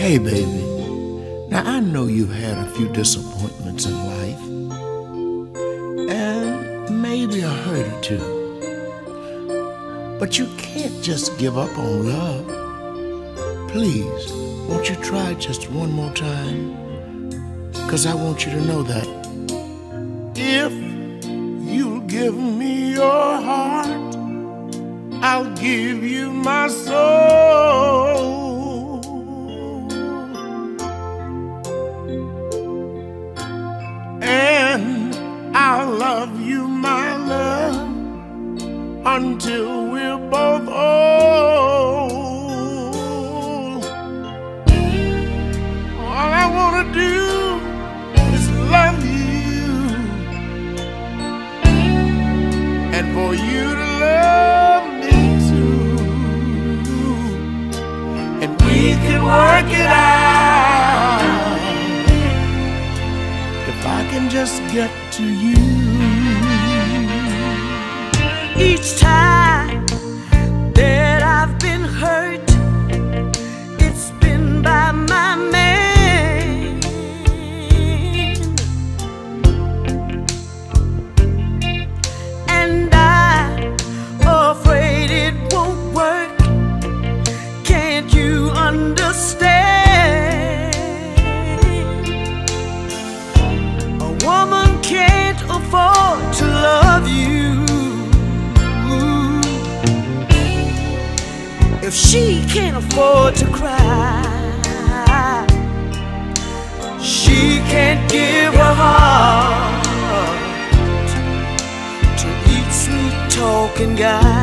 Hey, baby. Now, I know you've had a few disappointments in life, and maybe a hurt or two. But you can't just give up on love. Please, won't you try just one more time? Because I want you to know that if you'll give me your heart, I'll give you my soul. Until we're both old. All I want to do is love you and for you to love me too. And we can work it out if I can just get to you. Each time if she can't afford to cry. She can't give her heart to each sweet talking guy.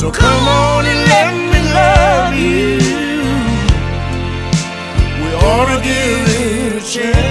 So come on and let me love you. We ought to give it a chance.